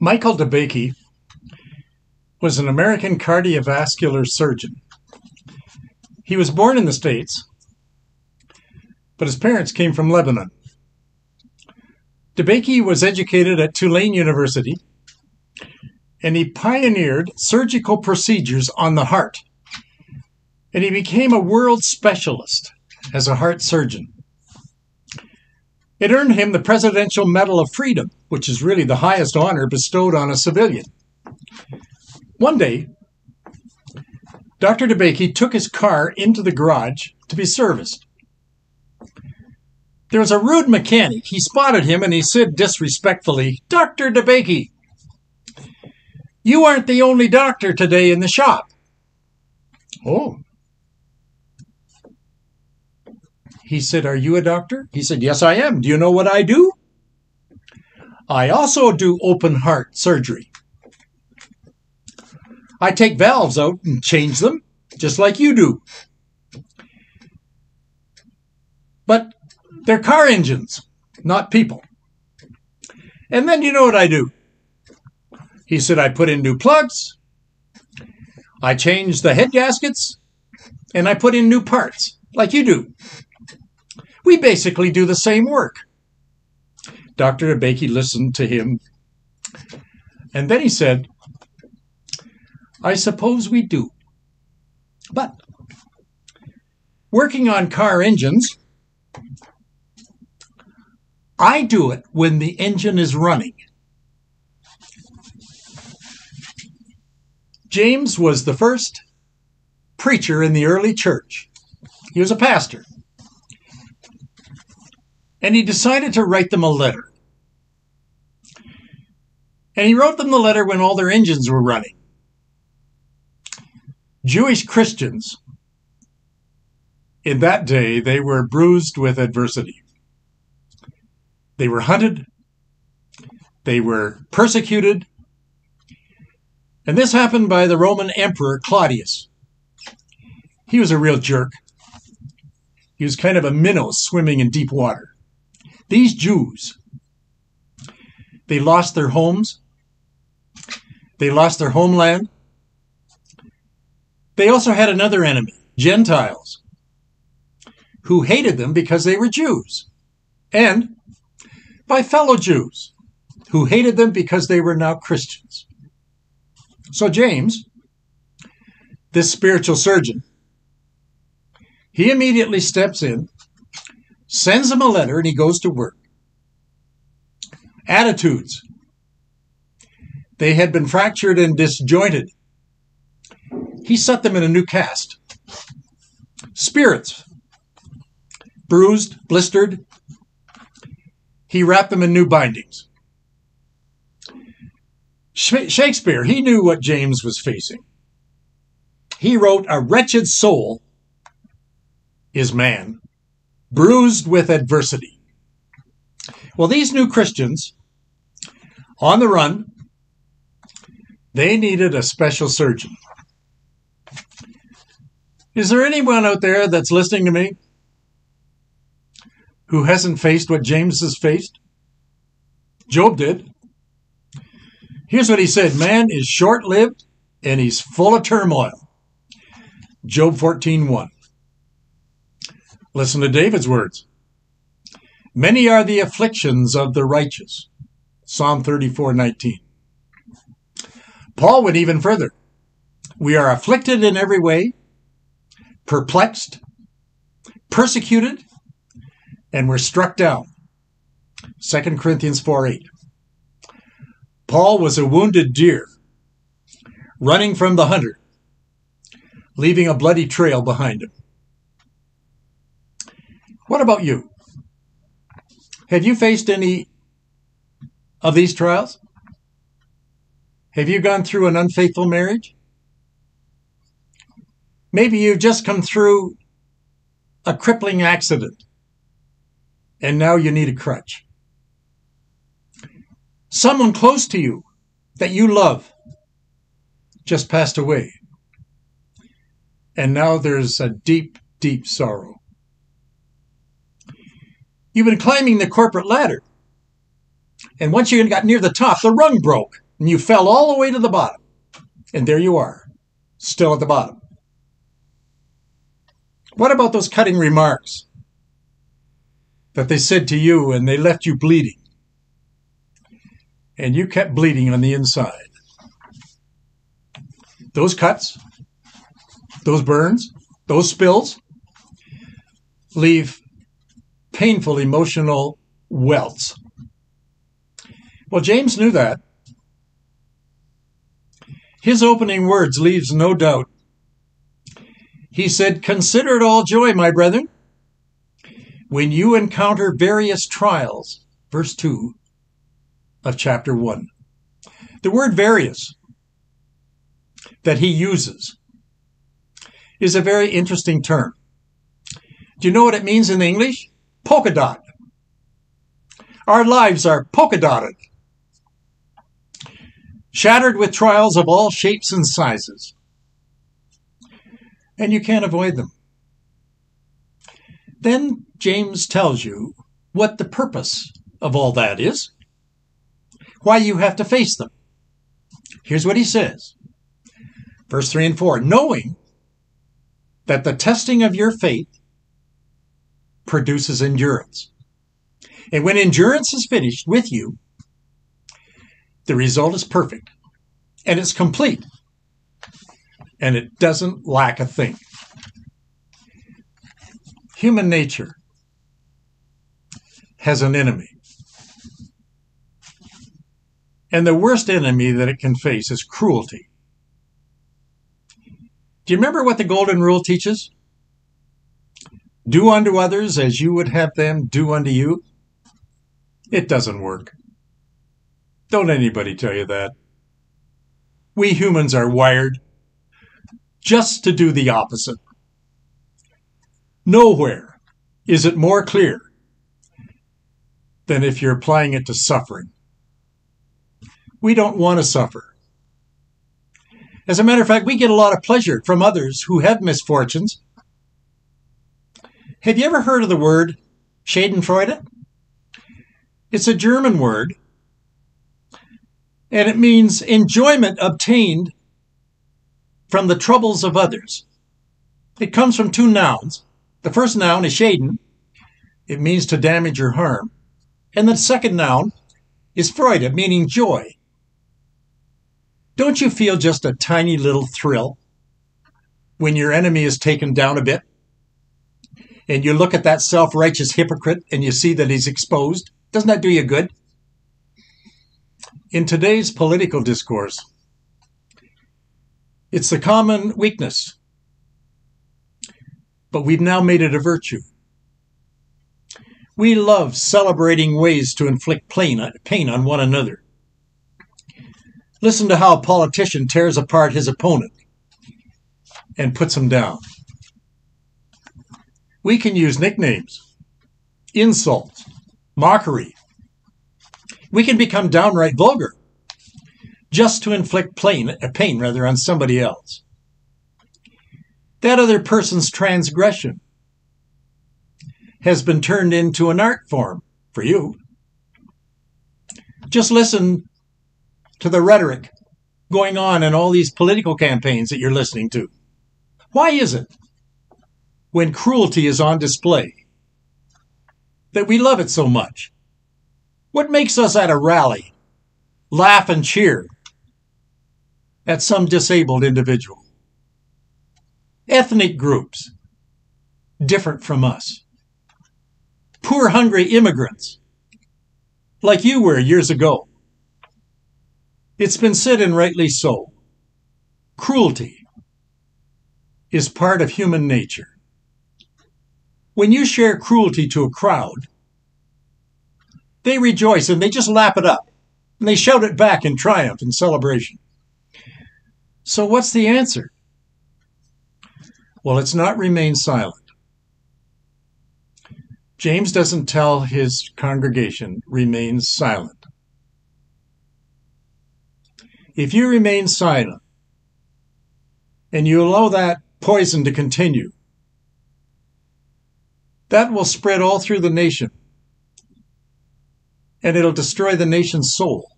Michael DeBakey was an American cardiovascular surgeon. He was born in the States, but his parents came from Lebanon. DeBakey was educated at Tulane University, and he pioneered surgical procedures on the heart. And he became a world specialist as a heart surgeon. It earned him the Presidential Medal of Freedom, which is really the highest honor bestowed on a civilian. One day, Dr. DeBakey took his car into the garage to be serviced. There was a rude mechanic. He spotted him and he said disrespectfully, Dr. DeBakey, you aren't the only doctor today in the shop. Oh, He said, Are you a doctor? He said, Yes, I am. Do you know what I do? I also do open heart surgery. I take valves out and change them, just like you do. But they're car engines, not people. And then you know what I do? He said, I put in new plugs, I change the head gaskets, and I put in new parts, like you do. We basically do the same work. Dr. DeBakey listened to him, and then he said, I suppose we do. But working on car engines, I do it when the engine is running. James was the first preacher in the early church. He was a pastor and he decided to write them a letter. And he wrote them the letter when all their engines were running. Jewish Christians, in that day, they were bruised with adversity. They were hunted, they were persecuted, and this happened by the Roman Emperor Claudius. He was a real jerk. He was kind of a minnow swimming in deep water. These Jews, they lost their homes, they lost their homeland. They also had another enemy, Gentiles, who hated them because they were Jews, and by fellow Jews who hated them because they were now Christians. So, James, this spiritual surgeon, he immediately steps in sends him a letter, and he goes to work. Attitudes. They had been fractured and disjointed. He set them in a new cast. Spirits. Bruised, blistered. He wrapped them in new bindings. Shakespeare, he knew what James was facing. He wrote, A wretched soul is man, bruised with adversity. Well, these new Christians on the run, they needed a special surgeon. Is there anyone out there that's listening to me who hasn't faced what James has faced? Job did. Here's what he said Man is short lived and he's full of turmoil. Job 14 1. Listen to David's words. Many are the afflictions of the righteous. Psalm 34 19. Paul went even further. We are afflicted in every way, perplexed, persecuted, and we're struck down. 2 Corinthians 4 8. Paul was a wounded deer, running from the hunter, leaving a bloody trail behind him. What about you? Have you faced any of these trials? Have you gone through an unfaithful marriage? Maybe you've just come through a crippling accident and now you need a crutch. Someone close to you that you love just passed away. And now there's a deep, deep sorrow. You've been climbing the corporate ladder. And once you got near the top, the rung broke and you fell all the way to the bottom. And there you are, still at the bottom. What about those cutting remarks that they said to you and they left you bleeding? And you kept bleeding on the inside. Those cuts, those burns, those spills leave painful emotional welts. Well, James knew that. His opening words leaves no doubt. He said, Consider it all joy, my brethren, when you encounter various trials. Verse 2 of chapter 1. The word various that he uses is a very interesting term. Do you know what it means in English? Polka dot. Our lives are polka dotted, shattered with trials of all shapes and sizes. And you can't avoid them. Then James tells you what the purpose of all that is, why you have to face them. Here's what he says Verse 3 and 4 knowing that the testing of your faith produces endurance. And when endurance is finished with you, the result is perfect and it's complete and it doesn't lack a thing. Human nature has an enemy. And the worst enemy that it can face is cruelty. Do you remember what the Golden Rule teaches? Do unto others as you would have them do unto you. It doesn't work. Don't anybody tell you that. We humans are wired just to do the opposite. Nowhere is it more clear than if you're applying it to suffering. We don't want to suffer. As a matter of fact, we get a lot of pleasure from others who have misfortunes. Have you ever heard of the word Schadenfreude? It's a German word, and it means enjoyment obtained from the troubles of others. It comes from two nouns. The first noun is Schaden. It means to damage or harm. And the second noun is Freude, meaning joy. Don't you feel just a tiny little thrill when your enemy is taken down a bit? And you look at that self righteous hypocrite and you see that he's exposed? Doesn't that do you good? In today's political discourse, it's the common weakness, but we've now made it a virtue. We love celebrating ways to inflict pain on one another. Listen to how a politician tears apart his opponent and puts him down. We can use nicknames, insults, mockery. We can become downright vulgar just to inflict pain, pain rather on somebody else. That other person's transgression has been turned into an art form for you. Just listen to the rhetoric going on in all these political campaigns that you're listening to? Why is it when cruelty is on display that we love it so much? What makes us at a rally laugh and cheer at some disabled individual? Ethnic groups different from us. Poor, hungry immigrants like you were years ago it's been said, and rightly so cruelty is part of human nature. When you share cruelty to a crowd, they rejoice and they just lap it up and they shout it back in triumph and celebration. So, what's the answer? Well, it's not remain silent. James doesn't tell his congregation, remain silent. If you remain silent and you allow that poison to continue, that will spread all through the nation. and it'll destroy the nation's soul.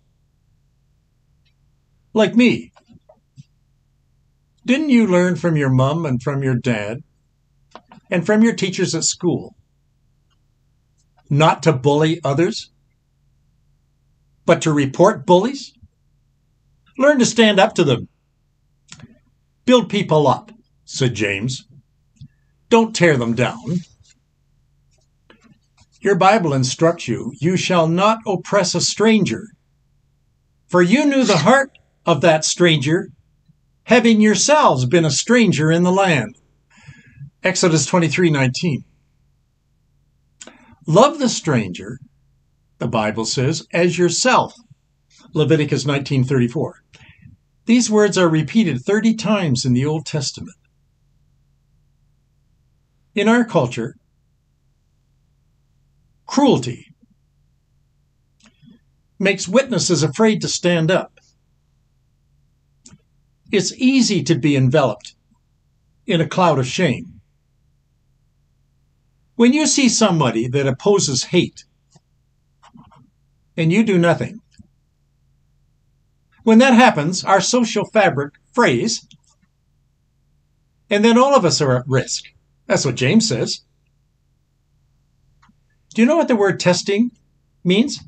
Like me. Didn't you learn from your mom and from your dad and from your teachers at school not to bully others, but to report bullies? Learn to stand up to them. Build people up, said James. Don't tear them down. Your Bible instructs you, you shall not oppress a stranger. For you knew the heart of that stranger, having yourselves been a stranger in the land. Exodus 23:19. Love the stranger, the Bible says, as yourself. Leviticus 19:34. These words are repeated 30 times in the Old Testament. In our culture, cruelty makes witnesses afraid to stand up. It's easy to be enveloped in a cloud of shame. When you see somebody that opposes hate and you do nothing, when that happens, our social fabric frays, and then all of us are at risk. That's what James says. Do you know what the word testing means?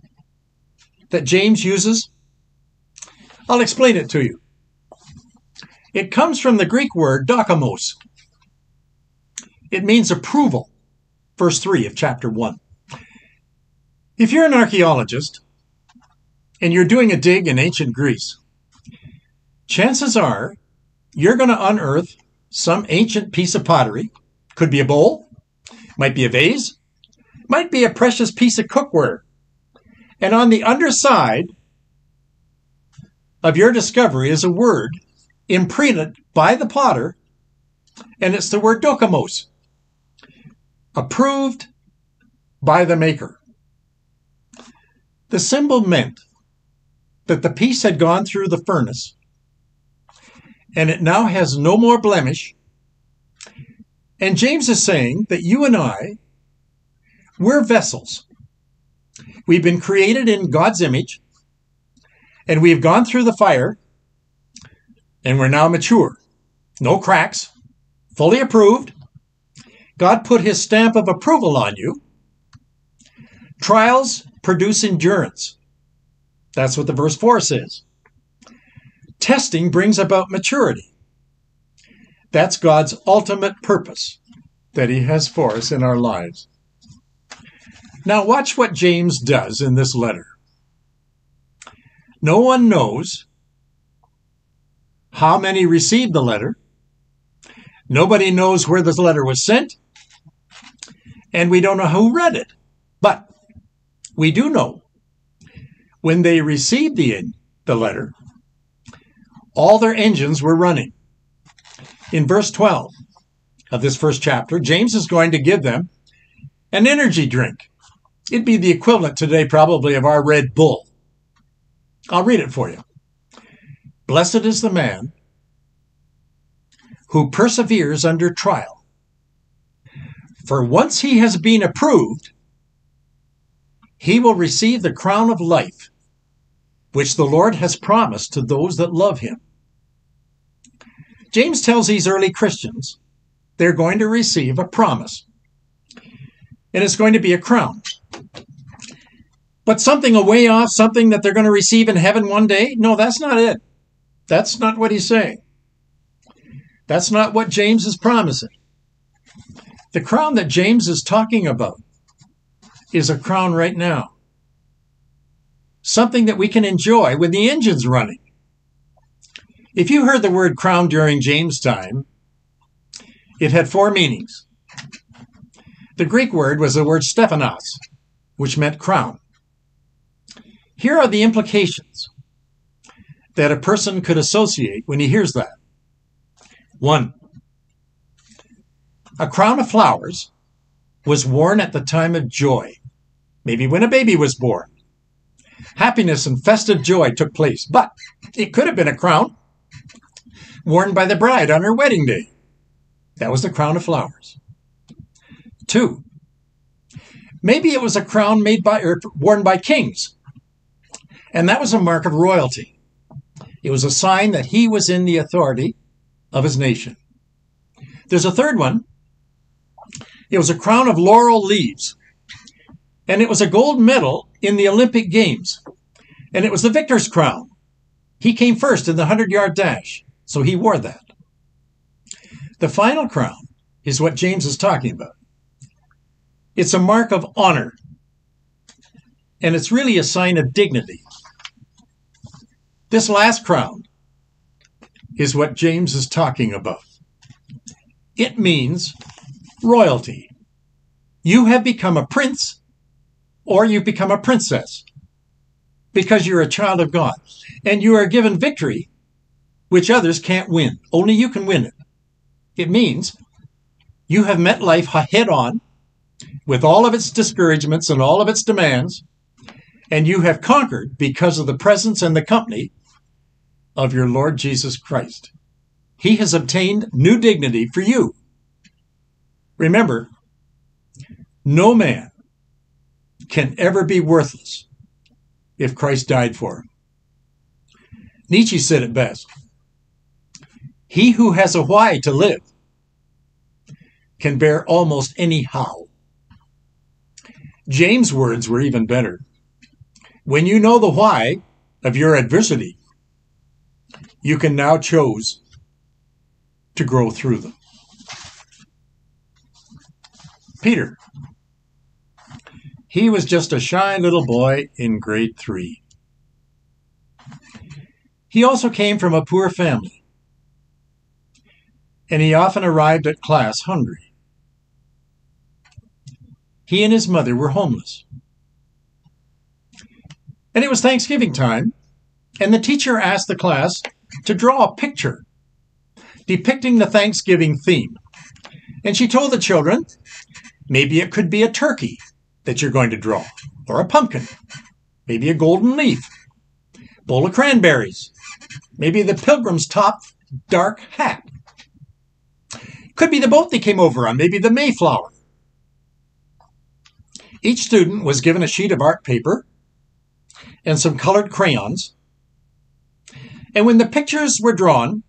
That James uses? I'll explain it to you. It comes from the Greek word dokimos. It means approval. Verse 3 of chapter 1. If you're an archaeologist and you're doing a dig in ancient Greece, chances are you're going to unearth some ancient piece of pottery. Could be a bowl, might be a vase, might be a precious piece of cookware. And on the underside of your discovery is a word imprinted by the potter, and it's the word dokimos, approved by the maker. The symbol meant that the piece had gone through the furnace and it now has no more blemish. And James is saying that you and I we're vessels. We've been created in God's image, and we've gone through the fire, and we're now mature. No cracks, fully approved. God put his stamp of approval on you. Trials produce endurance. That's what the verse 4 says. Testing brings about maturity. That's God's ultimate purpose that he has for us in our lives. Now, watch what James does in this letter. No one knows how many received the letter. Nobody knows where this letter was sent. And we don't know who read it. But we do know when they received the, the letter, all their engines were running. In verse 12 of this first chapter, James is going to give them an energy drink. It'd be the equivalent today, probably, of our Red Bull. I'll read it for you. Blessed is the man who perseveres under trial. For once he has been approved, he will receive the crown of life, which the Lord has promised to those that love him. James tells these early Christians they're going to receive a promise, and it's going to be a crown. But something away off, something that they're going to receive in heaven one day? No, that's not it. That's not what he's saying. That's not what James is promising. The crown that James is talking about is a crown right now. Something that we can enjoy when the engine's running. If you heard the word crown during James' time, it had four meanings. The Greek word was the word stephanos, which meant crown. Here are the implications that a person could associate when he hears that. One, a crown of flowers was worn at the time of joy, maybe when a baby was born. Happiness and festive joy took place, but it could have been a crown worn by the bride on her wedding day. That was the crown of flowers. Two, Maybe it was a crown made by or worn by kings. And that was a mark of royalty. It was a sign that he was in the authority of his nation. There's a third one. It was a crown of laurel leaves. And it was a gold medal in the Olympic Games. And it was the victor's crown. He came first in the 100 yard dash, so he wore that. The final crown is what James is talking about. It's a mark of honor, and it's really a sign of dignity. This last crown is what James is talking about. It means royalty. You have become a prince or you've become a princess because you're a child of God and you are given victory which others can't win. Only you can win it. It means you have met life head on with all of its discouragements and all of its demands, and you have conquered because of the presence and the company of your Lord Jesus Christ. He has obtained new dignity for you. Remember, no man can ever be worthless if Christ died for him. Nietzsche said it best He who has a why to live can bear almost any how. James' words were even better. When you know the why of your adversity, you can now choose to grow through them. Peter. He was just a shy little boy in grade three. He also came from a poor family, and he often arrived at class hungry. He and his mother were homeless. And it was Thanksgiving time, and the teacher asked the class to draw a picture depicting the Thanksgiving theme. And she told the children maybe it could be a turkey that you're going to draw, or a pumpkin, maybe a golden leaf, bowl of cranberries, maybe the pilgrim's top dark hat. Could be the boat they came over on, maybe the Mayflower. Each student was given a sheet of art paper and some colored crayons. And when the pictures were drawn,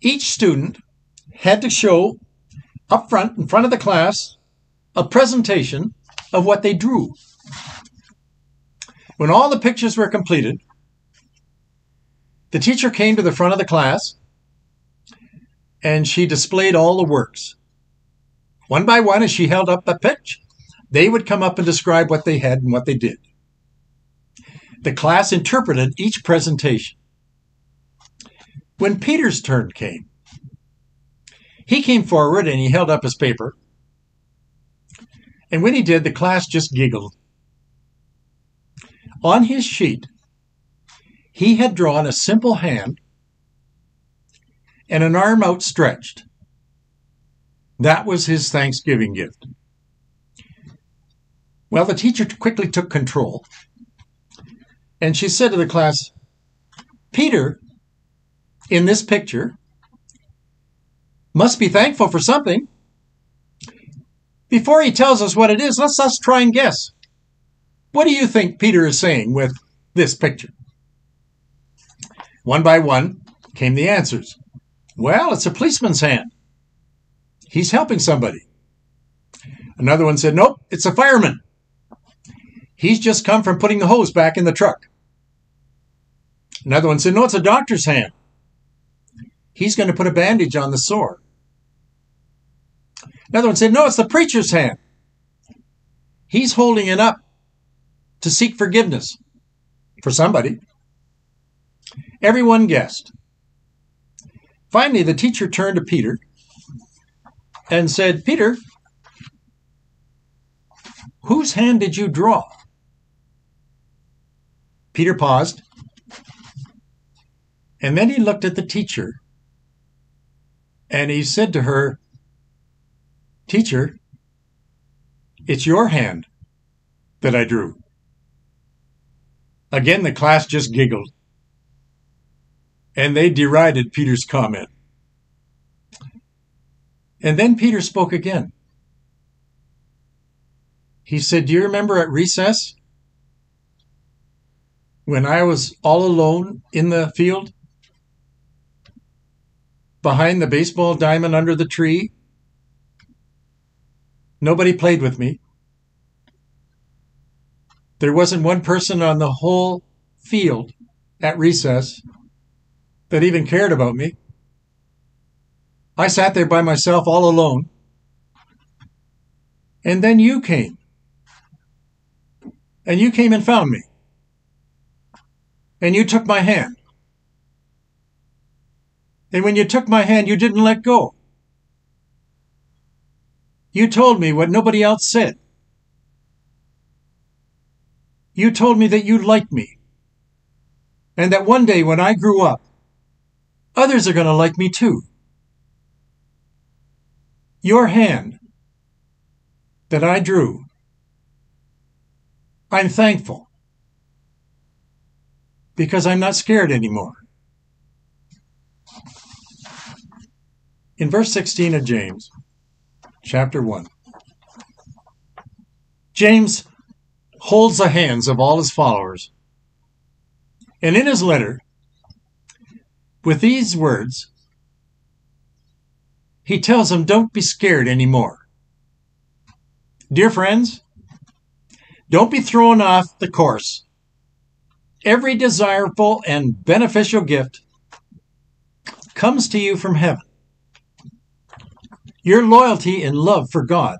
each student had to show up front, in front of the class, a presentation of what they drew. When all the pictures were completed, the teacher came to the front of the class and she displayed all the works. One by one, as she held up a pitch, they would come up and describe what they had and what they did. The class interpreted each presentation. When Peter's turn came, he came forward and he held up his paper. And when he did, the class just giggled. On his sheet, he had drawn a simple hand and an arm outstretched. That was his Thanksgiving gift. Well, the teacher quickly took control. And she said to the class, Peter, in this picture, must be thankful for something. Before he tells us what it is, let's us try and guess. What do you think Peter is saying with this picture? One by one came the answers. Well, it's a policeman's hand. He's helping somebody. Another one said, Nope, it's a fireman. He's just come from putting the hose back in the truck. Another one said, No, it's a doctor's hand. He's going to put a bandage on the sore. Another one said, No, it's the preacher's hand. He's holding it up to seek forgiveness for somebody. Everyone guessed. Finally, the teacher turned to Peter and said, Peter, whose hand did you draw? Peter paused. And then he looked at the teacher and he said to her, Teacher, it's your hand that I drew. Again, the class just giggled. And they derided Peter's comment. And then Peter spoke again. He said, Do you remember at recess when I was all alone in the field? Behind the baseball diamond under the tree? Nobody played with me. There wasn't one person on the whole field at recess that even cared about me. I sat there by myself all alone. And then you came. And you came and found me. And you took my hand. And when you took my hand, you didn't let go. You told me what nobody else said. You told me that you liked me. And that one day when I grew up, others are going to like me too. Your hand that I drew, I'm thankful because I'm not scared anymore. In verse 16 of James, chapter 1, James holds the hands of all his followers. And in his letter, with these words, he tells them, Don't be scared anymore. Dear friends, don't be thrown off the course. Every desirable and beneficial gift comes to you from heaven. Your loyalty and love for God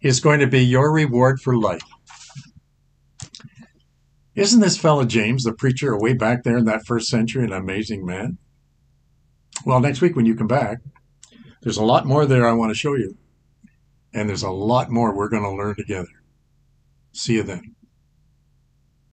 is going to be your reward for life. Isn't this fellow James, the preacher way back there in that first century, an amazing man? Well, next week when you come back, there's a lot more there I want to show you. And there's a lot more we're going to learn together. See you then.